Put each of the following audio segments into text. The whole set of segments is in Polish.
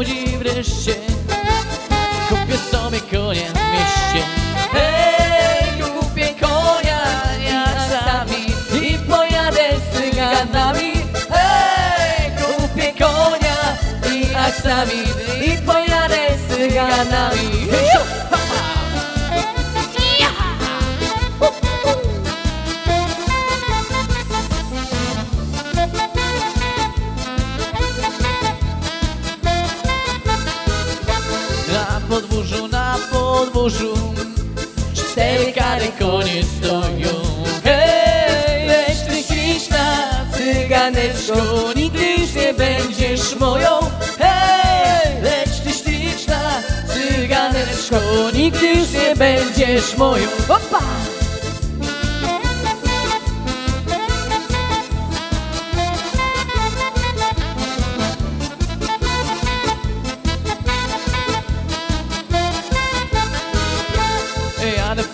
i wreszcie Kupię sobie konia w mieście. Hej, kupię konia jak sami. I pojadę z cyganami. Hej, kupię konia i aksami. I pojadę z cyganami. Hej, podwórzu, na podwórzu. Cztery kary konie stoją Hej, lecz ty śliczna cyganeczko Nigdy już nie będziesz moją. Hej, lecz ty śliczna cyganeczko Nigdy już nie będziesz moją. Opa!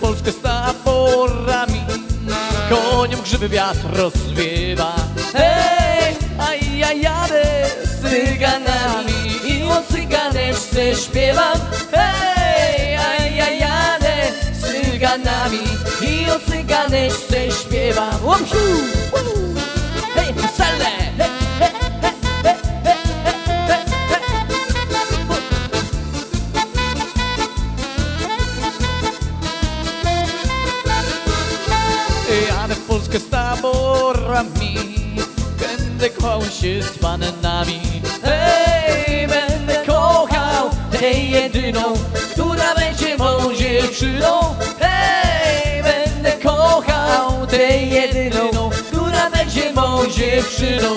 Polskę z taborami. Koniom grzyby wiatr rozwiewa. Hej, a ja jadę z cyganami. I o cyganeczce śpiewam. Hej, a ja jadę z cyganami. I o cyganeczce śpiewam! Polskę z taborami Będę kochał się z panami Hej, będę kochał tę jedyną Która będzie moją dziewczyną. Hej, będę kochał tę jedyną Która będzie moją dziewczyną